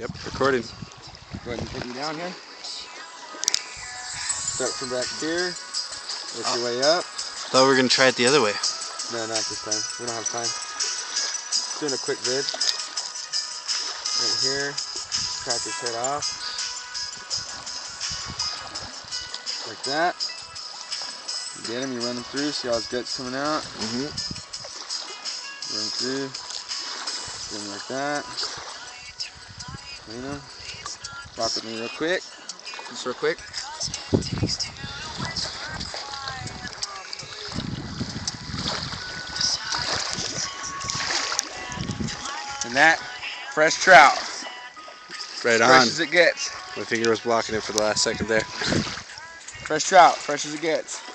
Yep, recording. Go ahead and take me down here. Start from back here. Work your way up. Thought we were gonna try it the other way. No, not this time. We don't have time. Doing a quick vid. Right here. Crack his head off. Like that. You get him, you run him through, see all his guts coming out. Mm-hmm. Run through. Get him like that. Him. Walk with me real quick. Just real quick. And that, fresh trout. Right on. Fresh as it gets. My finger was blocking it for the last second there. Fresh trout, fresh as it gets.